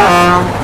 Wow.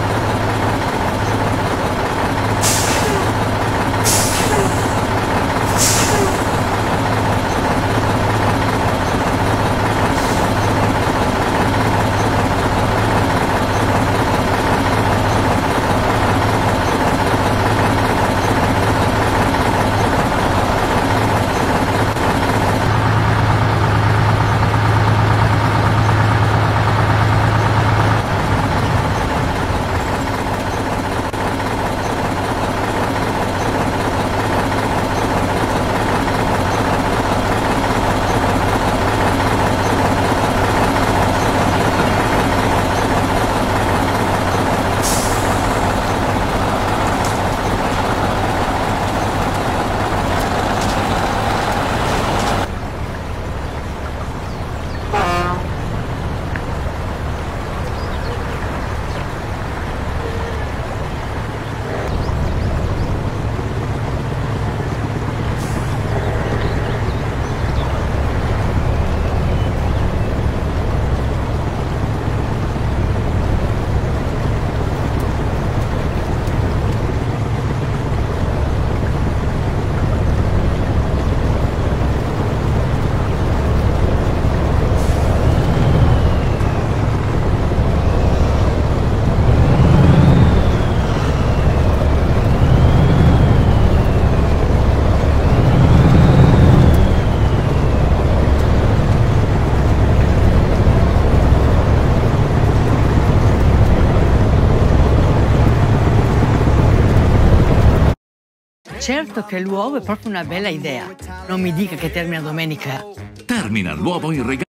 Certo che l'uovo è proprio una bella idea. Non mi dica che termina domenica. Termina l'uovo in regalo